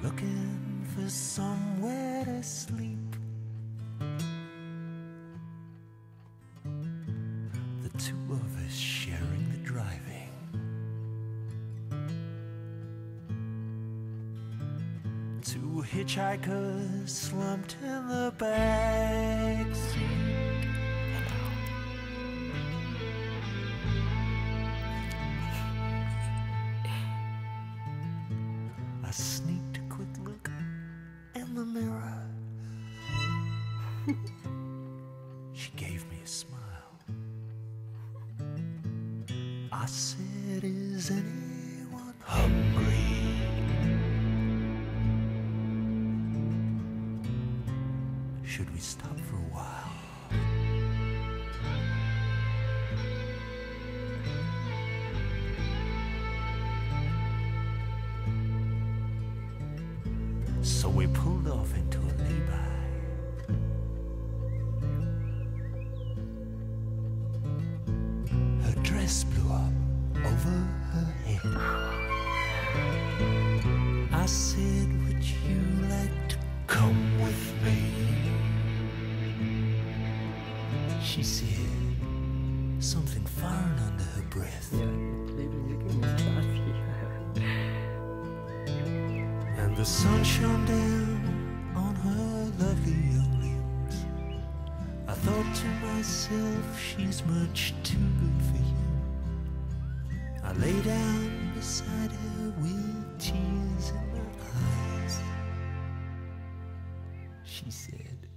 Looking for somewhere to sleep. The two of us sharing the driving. Two hitchhikers slumped in the back. she said something foreign under her breath. and the sun shone down on her lovely young limbs. I thought to myself, she's much too good for you. I lay down beside her with tears in my eyes. She said.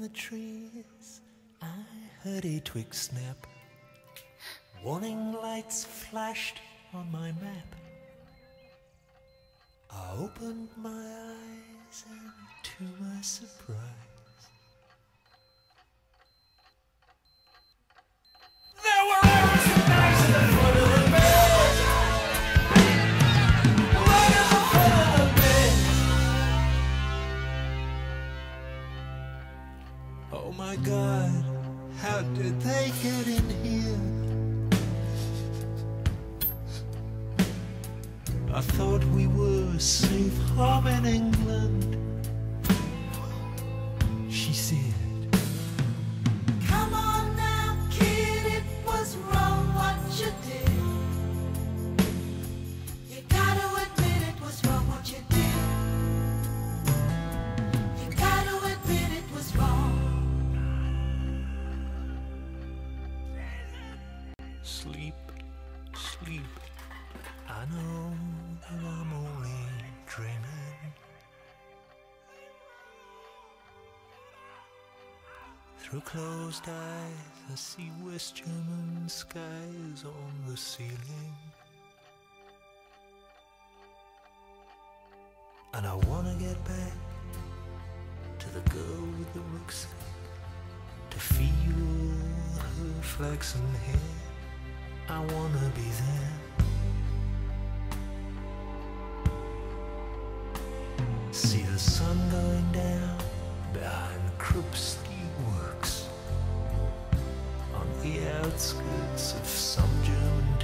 the trees, I heard a twig snap. Warning lights flashed on my map. I opened my eyes, and to my surprise, there were arrows closed eyes. I see West German skies on the ceiling. And I wanna get back to the girl with the rucksack To feel her flaxen hair. I wanna be there. See the sun going down behind the Krupp Works the outskirts of some June.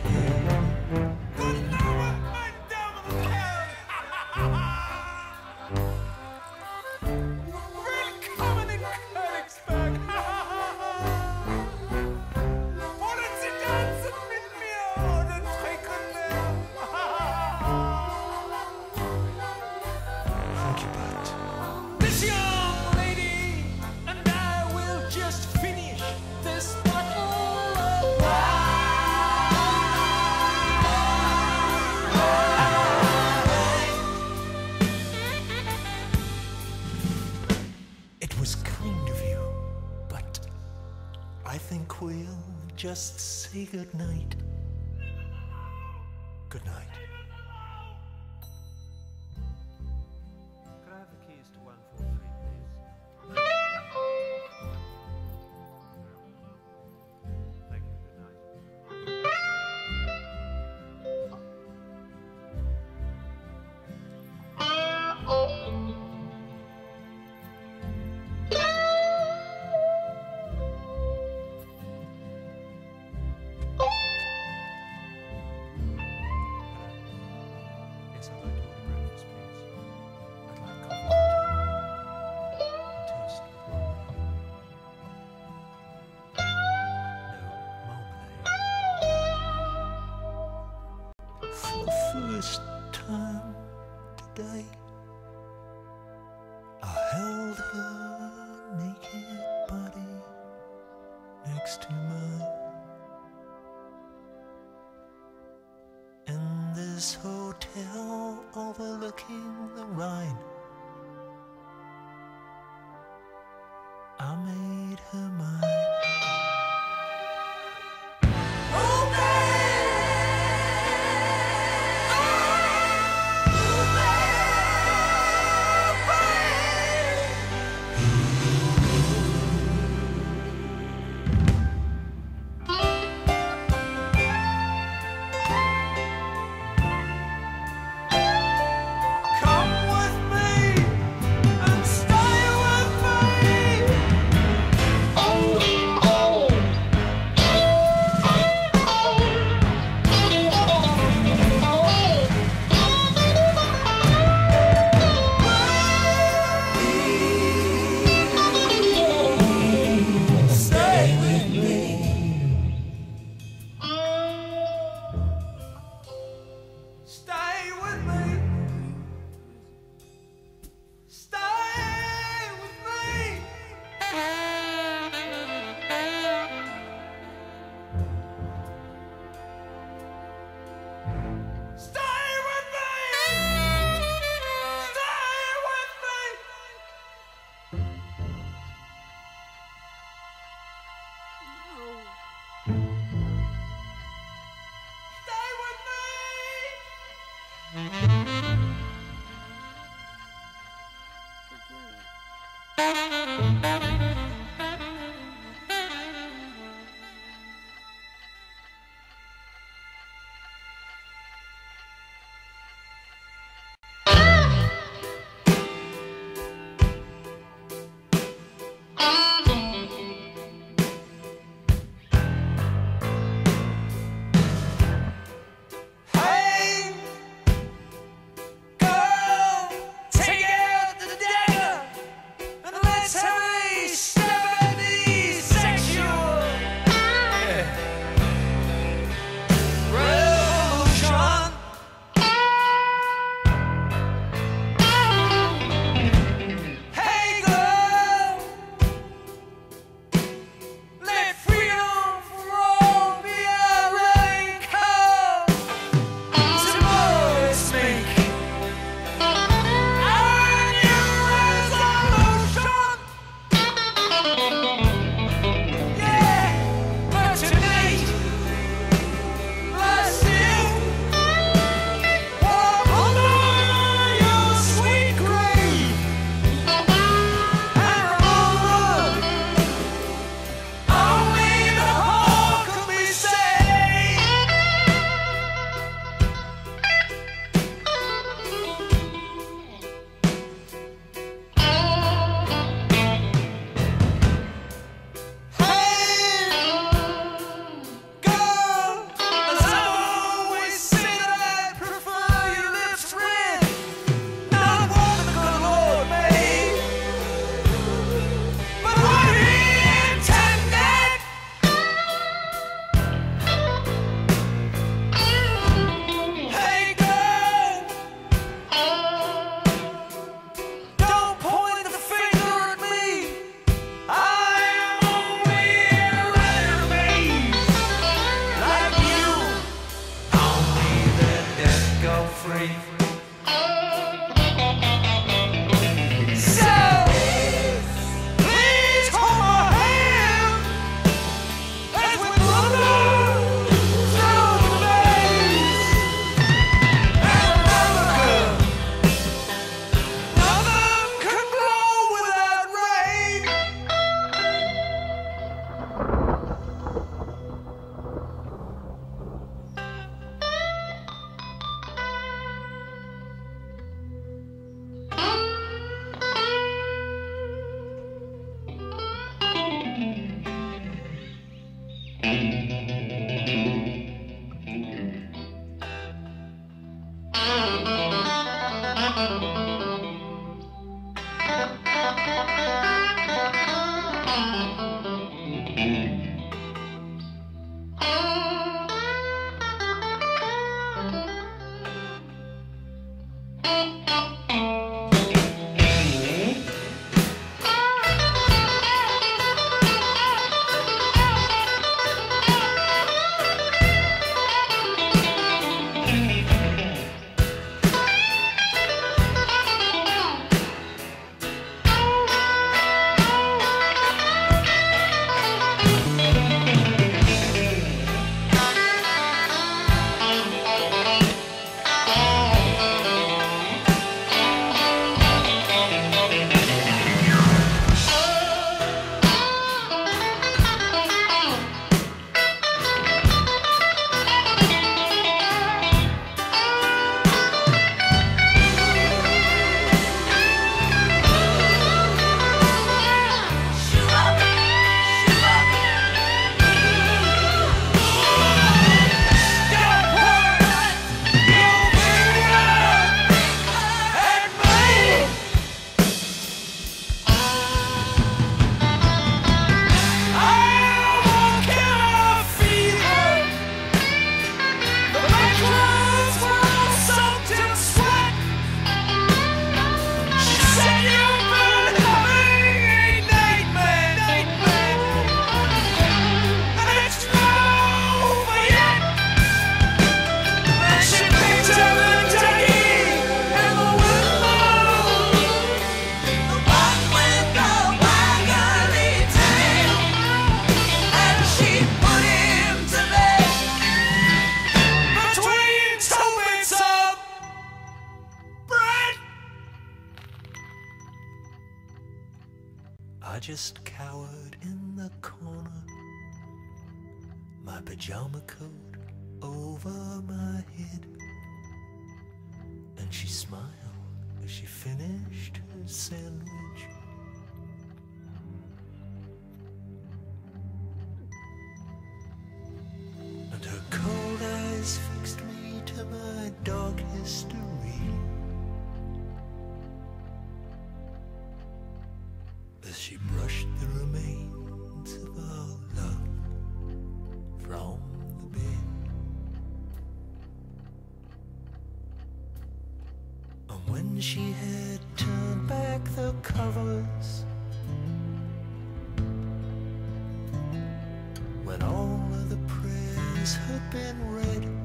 eyes had been red.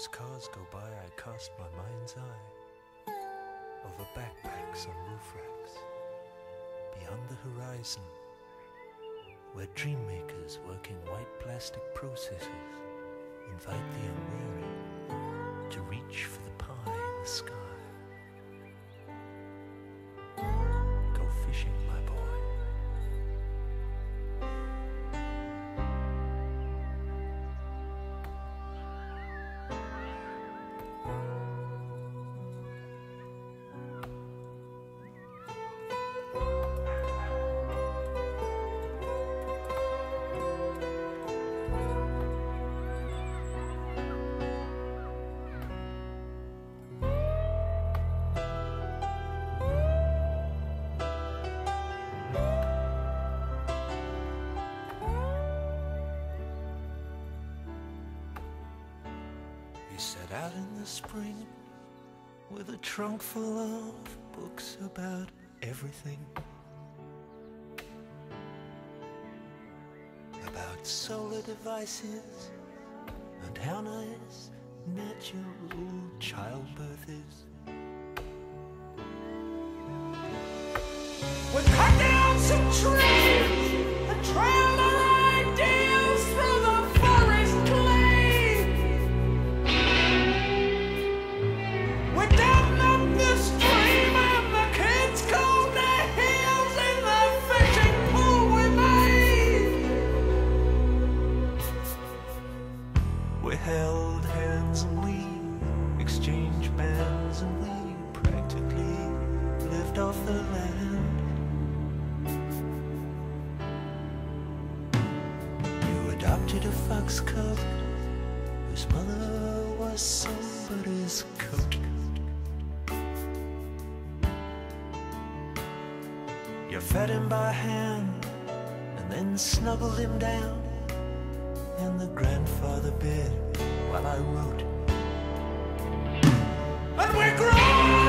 As cars go by, I cast my mind's eye over backpacks on roof racks. Beyond the horizon, where dream makers working white plastic processes invite the unwary to reach for the pie in the sky. Out in the spring with a trunk full of books about everything. About solar devices and how nice natural childbirth is. We're cutting down some trees! and snuggled him down in the grandfather bed while I wrote. But we're grown!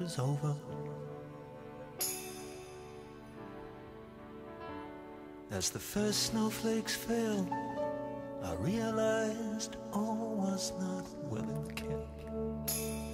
was over. As the first snowflakes fell, I realized all was not well in the camp.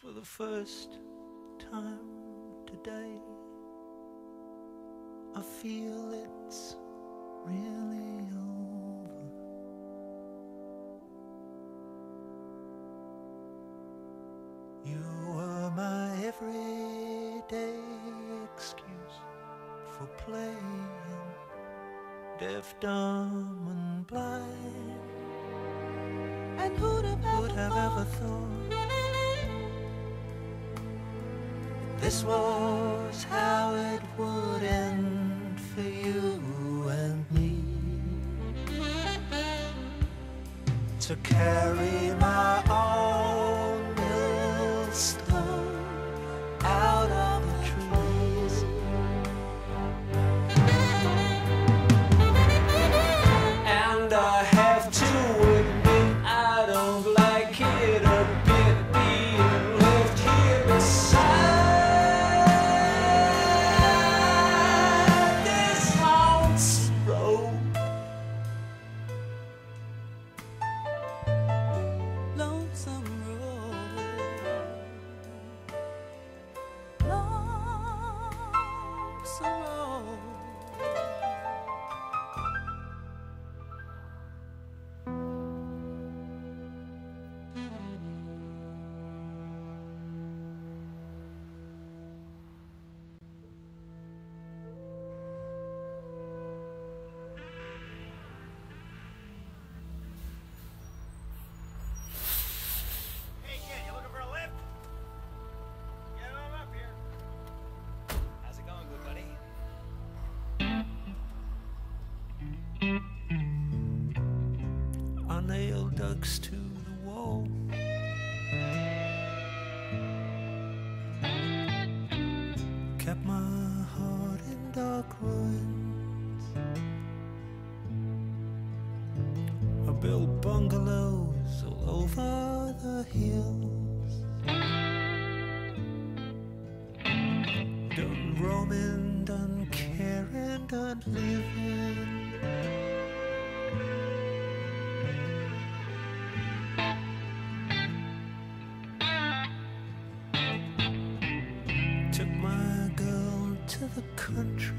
For the first time today. I feel it's really over. You were my everyday excuse for playing deaf, dumb, and blind. And who'd have ever, Would have ever thought this was how it would end for you and me? To carry my own ducks to Took my girl to the country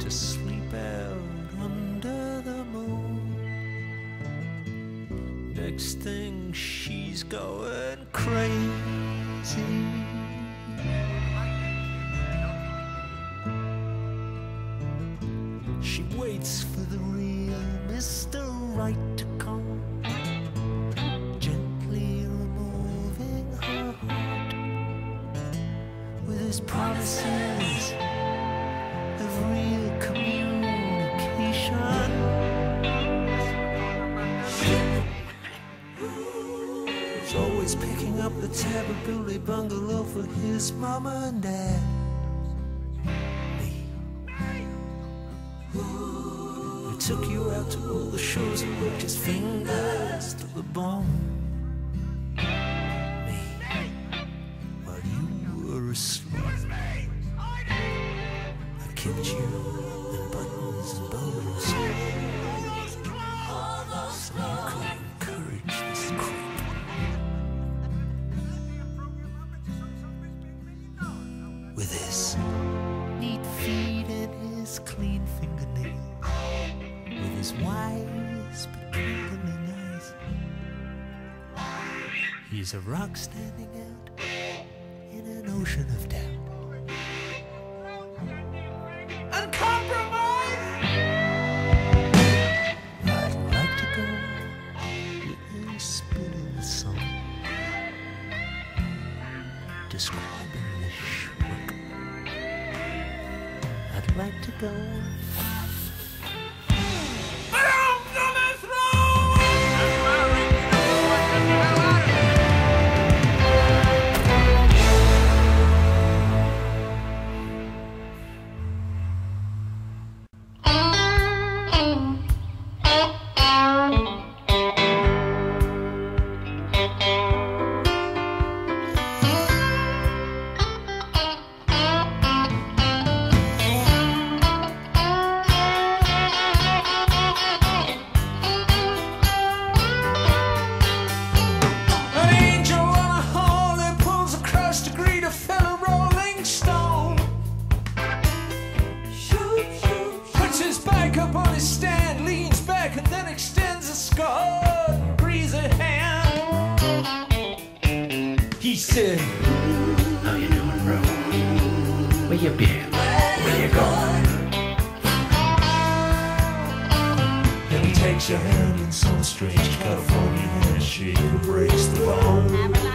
to sleep out under the moon. Next thing, she's going crazy. His mama and dad. Me. He took you out to all the shows and worked his fingers With his neat feet and his clean fingernails, with his wise but twinkling eyes. He's a rock standing Said, How you doing, bro? Where you been? Where you going? And he takes your hand in some strange California handshake and breaks the bone.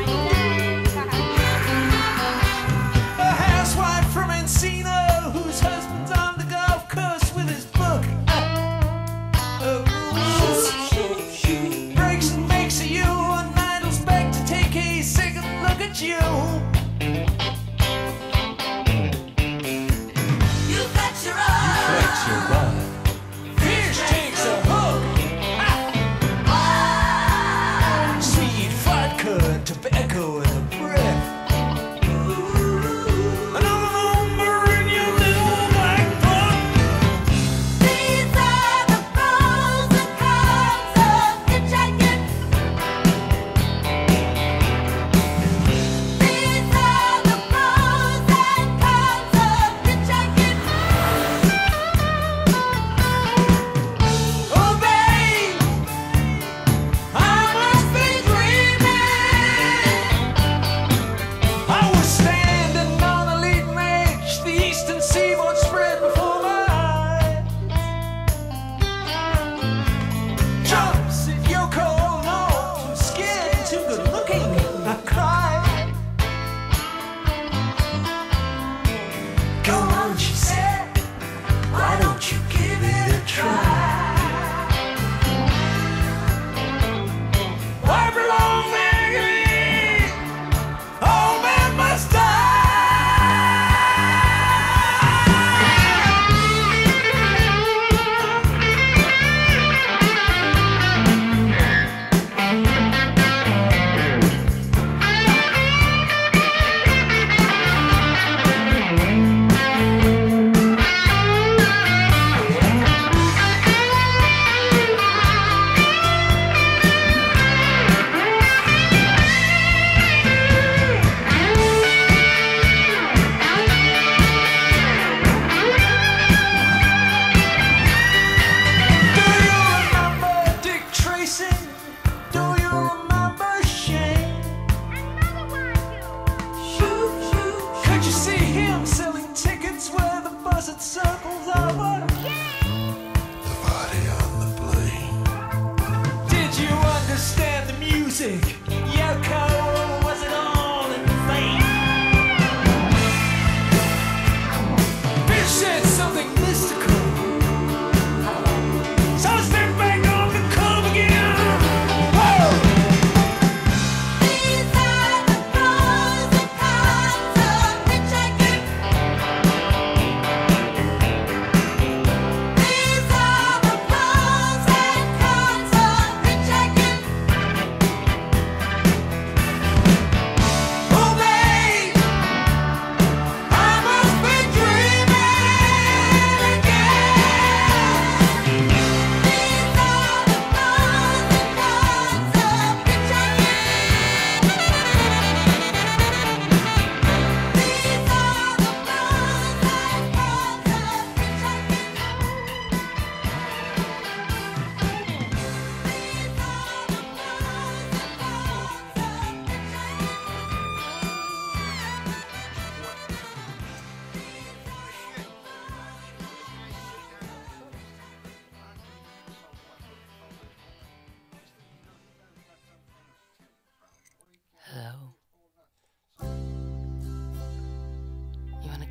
you see?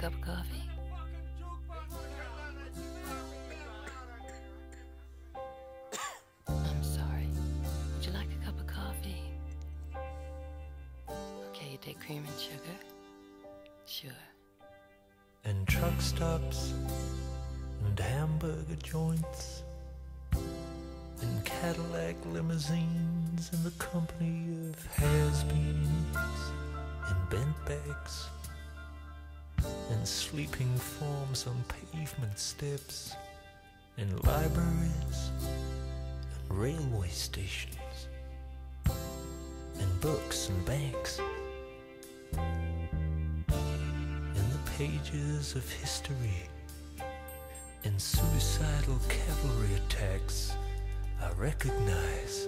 cup of coffee. I'm sorry. Would you like a cup of coffee? Okay, you take cream and sugar? Sure. And truck stops, and hamburger joints, and Cadillac limousines, and the company of has-beens and bent bags and sleeping forms on pavement steps, in libraries and railway stations, in books and banks, in the pages of history, in suicidal cavalry attacks, I recognize.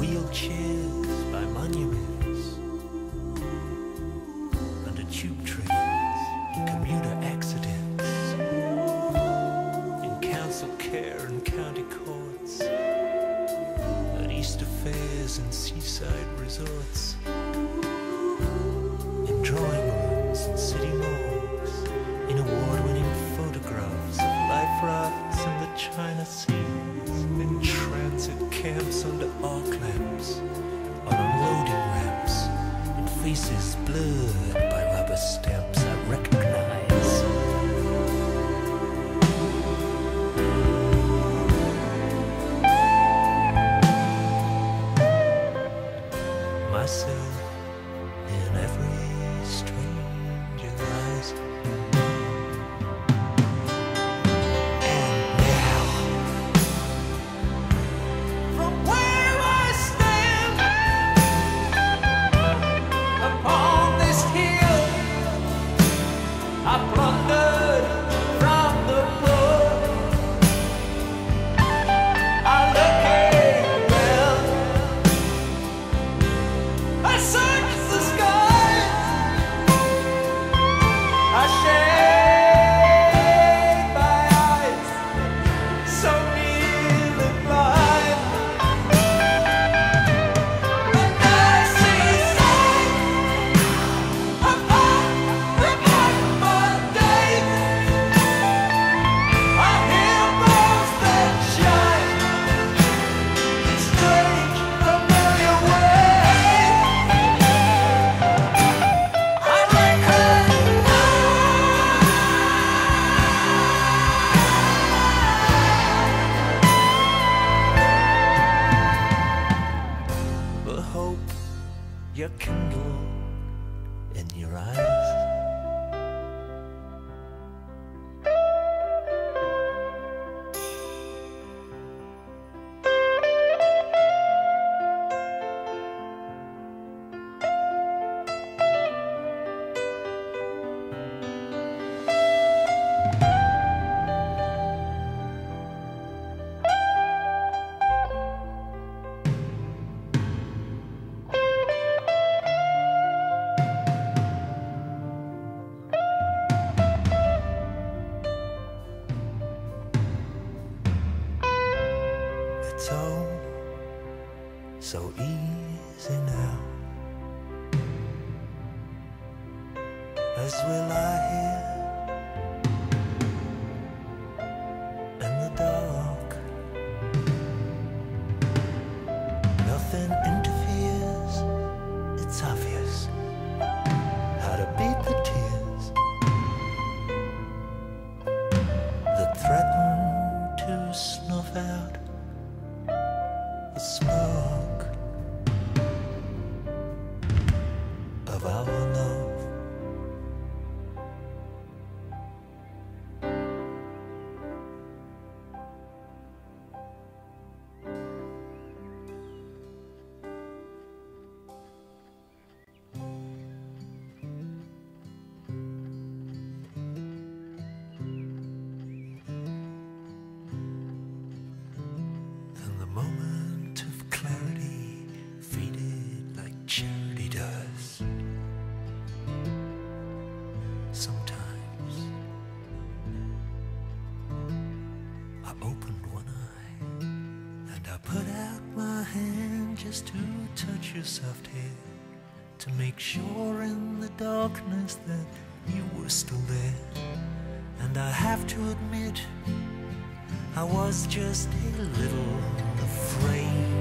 wheelchairs by monuments. so easy now as we lie here. to touch your soft hair to make sure in the darkness that you were still there. And I have to admit, I was just a little afraid.